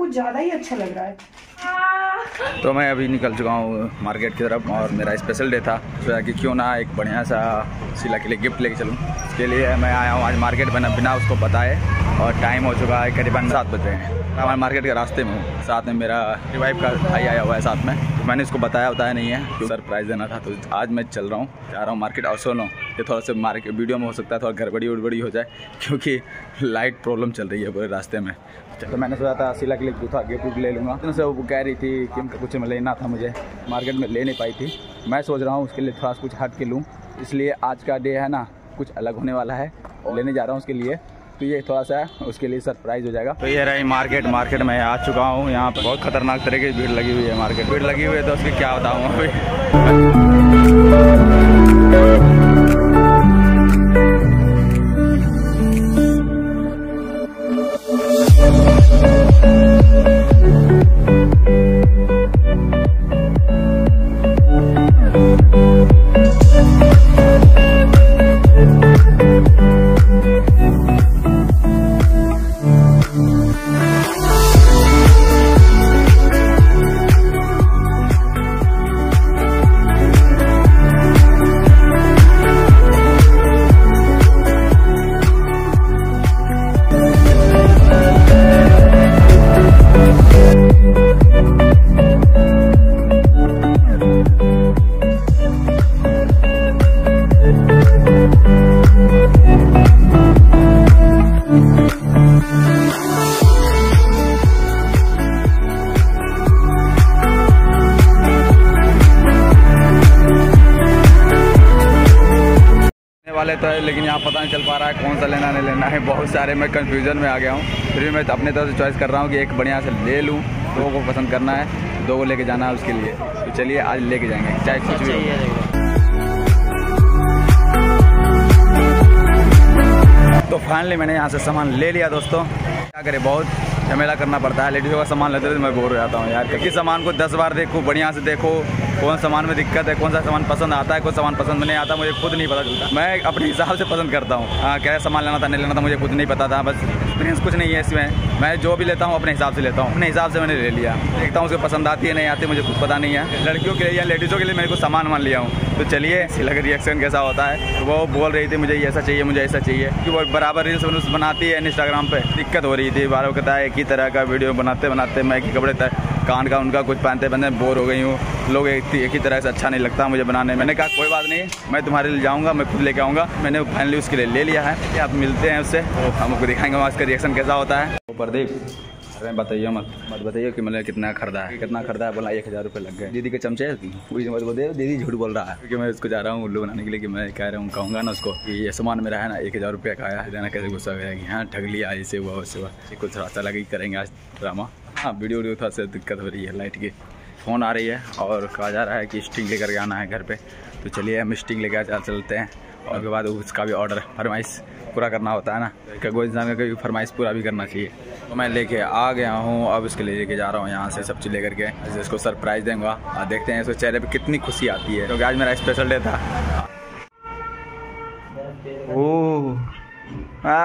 कुछ ज़्यादा ही अच्छा लग रहा है। तो मैं अभी निकल चुका हूँ मार्केट की तरफ़ और मेरा स्पेशल डे था। सोचा कि क्यों ना एक बढ़िया सा सिला के लिए गिफ्ट लेके चलूँ। इसके लिए मैं आया हूँ आज मार्केट में बिना उसको बताए। और टाइम हो चुका है करीबन सात बजे हैं। हमारे मार्केट के रास्ते में हूँ। साथ में मेरा रिवाइव का भाई आया हुआ है साथ में। तो मैंने इसको बताया बताया नहीं है। तो सरप्राइज़ देना था। तो आज मैं चल रहा हूँ। जा रहा हूँ मार्केट और सुनो ये थोड़ा सा मार्केट वीडियो में हो सकता है थोड़ा गड़बड़ी उड़बड़ी हो जाए क्योंकि लाइट प्रॉब्लम चल रही है पूरे रास्ते में। तो मैंने सोचा था सिला के लिए जूता गिफ्ट उफ्ट ले लूँगा। तो वो कह रही थी कि कुछ लेना था मुझे। मार्केट में ले नहीं पाई थी। मैं सोच रहा हूँ उसके लिए थोड़ा कुछ हट के लूँ। इसलिए आज का डे है ना कुछ अलग होने वाला है। लेने जा रहा हूँ उसके लिए। तो ये थोड़ा सा उसके लिए सरप्राइज़ हो जाएगा। तो ये रही मार्केट मार्केट में आ चुका हूँ। यहाँ पर बहुत खतरनाक तरीके की भीड़ लगी हुई है मार्केट भीड़ लगी हुई है तो उसकी क्या बताऊँ अभी? वाले तो है लेकिन यहाँ पता नहीं चल पा रहा है कौन सा लेना नहीं लेना है। बहुत सारे मैं कन्फ्यूज़न में आ गया हूँ। फिर भी मैं अपने तरफ़ से चॉइस कर रहा हूँ कि एक बढ़िया से ले लूँ दो को पसंद करना है दो को लेके जाना है उसके लिए। तो चलिए आज लेके जाएँगे चाहे कुछ भी तो फाइनली मैंने यहाँ से सामान ले लिया दोस्तों। क्या करें बहुत झमेला करना पड़ता है। लेडीज़ों का सामान लेते तो मैं बोर हो जाता हूँ यार। क्योंकि सामान को दस बार देखो बढ़िया से देखो कौन सामान में दिक्कत है, कौन सा सामान पसंद आता है, कौन सामान पसंद नहीं आता, मुझे खुद नहीं पता चलता। मैं अपने हिसाब से पसंद करता हूँ। हाँ क्या सामान लेना था, नहीं लेना था, मुझे खुद नहीं पता था, बस एक्सपीरियंस कुछ नहीं है इसमें। मैं जो भी लेता हूँ, अपने हिसाब से लेता हूँ। अपने हिसाब से मैंने ले लिया। देखता हूँ, उसको पसंद आती है, नहीं आती, मुझे कुछ पता नहीं है। लड़कियों के लिए या लेडीज़ों के लिए मेरे को सामान मान लिया हूँ। तो चलिए सिला रिएक्शन कैसा होता है। वो बोल रही थी, मुझे ऐसा चाहिए, मुझे ऐसा चाहिए। कि वो बराबर रील्स बनाती है इंस्टाग्राम पे। दिक्कत हो रही थी कहता है, एक ही तरह का वीडियो बनाते बनाते मैं कि कपड़े कान का उनका कुछ पहनते पहनते बोर हो गई हूँ। लोग एक, एक ही तरह से अच्छा नहीं लगता मुझे बनाने मैंने कहा कोई बात नहीं मैं तुम्हारे लिए जाऊँगा मैं खुद लेके आऊँगा। मैंने फाइनली उसके लिए ले लिया है। आप मिलते हैं उससे। तो हमको दिखाएँगे वहाँ उसका रिएक्शन कैसा होता है। प्रदीप अरे बताइए मत। मत बताइए कि मैंने कितना खरीदा है। कितना खरीदा है? बोला एक हज़ार रुपये लग गए। दीदी के चमचे मत बोल दीदी झूठ बोल रहा है। क्योंकि मैं उसको जा रहा हूँ उल्लू बनाने के लिए कि मैं कह रहा हूँ कहूँगा ना उसको कि ये सामान मेरा है ना एक हज़ार रुपये का आया है। जाना कैसे गुस्सा गया कि हाँ ठग लिया ऐसे हुआ वैसे हुआ। कुछ रास्ता लगे करेंगे आज ड्रामा। हाँ वीडियो वीडियो थोड़ा सा दिक्कत हो रही है लाइट की। फ़ोन आ रही है और कहा जा रहा है कि स्टिंग लेकर के आना है घर पे। तो चलिए, हम स्टिंग लेकर चलते हैं। और उसके बाद उसका भी ऑर्डर फरमाइश पूरा करना होता है ना? कोई इंसान का कभी फरमाइश पूरा भी करना चाहिए? तो मैं लेके आ गया हूँ। अब इसके लिए लेके जा रहा हूँ यहाँ से सब चीज़ लेकर के। इसको सरप्राइज़ देंगे। और देखते हैं, इसको चेहरे पर कितनी खुशी आती है। क्योंकि आज मेरा स्पेशल डे था। ओह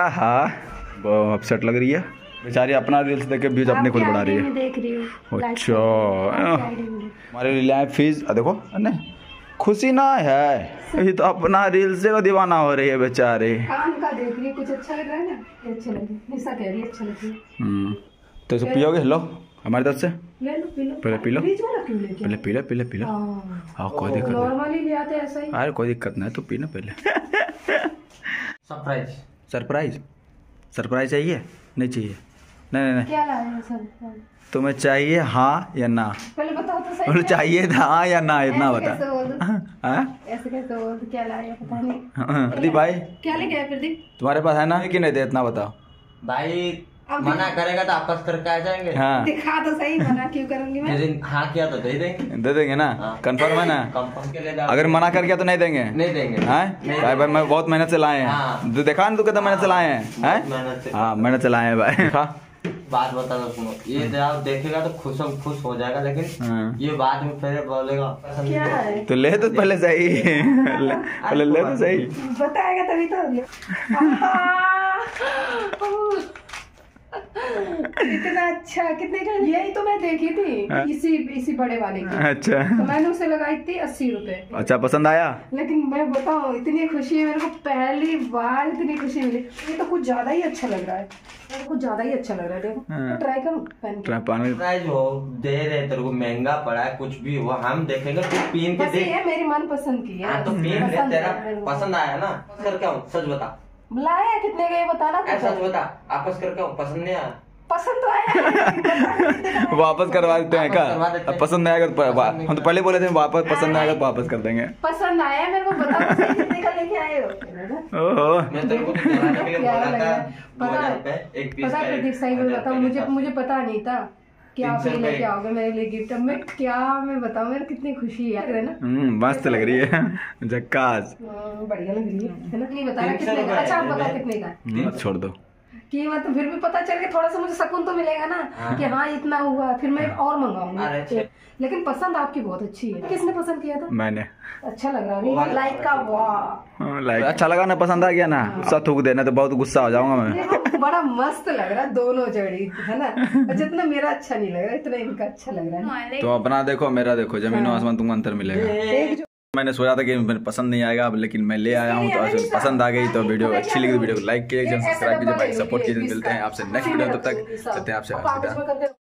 हाँ बहुत अपसेट लग रही है। बेचारी अपना रील्स देख के व्यूज़ अपने खुद बढ़ा रही है। देख रही हूँ? अच्छा। हमारे लिए फ़ीस देखो नहीं खुशी ना है। ये तो अपना रील से दीवाना हो रही है बेचारे। कान का देख रही है कुछ अच्छा लग रहा है ना? अच्छा लगे निशा कह रही है अच्छा लग रही है। हम्म। तो इसको पियोगे? लो हमारी तरफ़ से। ले लो पी लो। पहले पी लो। बीच वाला क्यों लेके पहले पी लो पी लो पी लो। हाँ। कोई दिक्कत नहीं। नॉर्मली ले आते ऐसा ही। अरे कोई दिक्कत नहीं तो पी ना पहले। सरप्राइज़ सरप्राइज़ सरप्राइज़ चाहिए? नहीं चाहिए? नहीं नहीं नहीं। क्या लाया है सर तुम्हें चाहिए हाँ या ना? पहले बताओ तो सही बोले चाहिए था हाँ या ना इतना बता। कैसे बोल दो? हाँ ऐसे कैसे बोल क्या लाया पता नहीं। हाँ, प्रदीप भाई। क्या लेके आए प्रदीप? तुम्हारे पास है ना कि नहीं दे इतना बताओ। भाई मना करेगा तो आपस करके आ जाएँगे। हाँ। दिखा तो सही मना क्यों करूँगी मैं? हाँ किया तो दे देंगे। दे देंगे ना? हाँ। कंफर्म है ना? कंफर्म के लिए अगर मना कर गया तो नहीं देंगे? नहीं देंगे। हैं? भाई भाई मैं बहुत मेहनत से लाए हैं। हाँ। देखा ना तू कितना मेहनत से लाए हैं? हैं मेहनत से। हाँ मेहनत से लाए हैं भाई। देखा। बात बता दो सुनो। ये जब देखेगा तो खुश खुश हो जाएगा लेकिन हाँ। ये बाद में फिर बोलेगा क्या है? तो ले तो पहले सही। पहले ले तो सही। बताएगा तभी तो इतना अच्छा कितने का यही तो मैं देखी हाँ। थी इसी इसी बड़े वाले की। अच्छा। तो मैंने उसे लगाई थी अस्सी रुपए। अच्छा पसंद आया? लेकिन मैं बताऊँ इतनी खुशी है मेरे को पहली बार इतनी खुशी मिली। ये तो कुछ ज़्यादा ही अच्छा लग रहा है। मेरे को कुछ ज़्यादा ही अच्छा लग रहा है देखो। हाँ। ट्राई करूँ पहन प्राइस हो दे रहे तेरे को महँगा पड़ा है कुछ भी हो हम देखेंगे तू पीन के देख। मेरी मन पसंद की है। हाँ तो पीन तेरा है। पसंद आया ना? कर क्या सच बता। लाया कितने का ये बताना तो बता आपस कर क्या हूँ पसंद नहीं आया। पसंद तो आया। वापस करवा देते हैं क्या? पसंद नहीं आएगा तो पसंद हम तो पहले बोले थे वापस पसंद नहीं आएगा तो वापस कर देंगे। पसंद आया मेरे को बता तो कितने का लेके आए हो? ओहो। मैं तेरे को तो के लिए बोला था। है? पता है एक पीस पता है प्रदीप बताओ मुझे मुझे पता नहीं था। क्या आप सौ ये रुपए लेके एक। आओगे मेरे लिए गिफ्ट मैं क्या मैं बताऊँ मेरे कितनी खुशी है ना? हम्म मस्त लग रही है। झक्कास हम्म, बढ़िया लग रही है है ना? नहीं बता रहा कितने का अच्छा आप बताओ कितने का है? हम्म, छोड़ दो। कीमत तो फिर भी पता चल के थोड़ा सा मुझे सुकून तो मिलेगा ना हाँ। कि हाँ इतना हुआ फिर मैं और मंगाऊँगा। लेकिन पसंद आपकी बहुत अच्छी है। किसने पसंद किया था? मैंने। अच्छा लग रहा वो है लाइक का वाह। हाँ, लाइक अच्छा लगा ना पसंद आ गया ना? गुस्सा थूक देना तो बहुत गुस्सा हो जाऊँगा मैं। बड़ा मस्त लग रहा है दोनों जोड़ी है ना? जितना मेरा अच्छा नहीं लग रहा इतना इनका अच्छा लग रहा है। तो अपना देखो मेरा देखो ज़मीन आसमान तुमको अंतर मिलेगा। मैंने सोचा था कि मेरे पसंद नहीं आएगा अब लेकिन मैं ले आया हूँ तो आज पसंद आ गई तो वीडियो अच्छी लगी तो वीडियो को लाइक कीजिए सब्सक्राइब कीजिए भाई सपोर्ट कीजिए मिलते हैं आपसे नेक्स्ट वीडियो तब तक। चलते हैं आपसे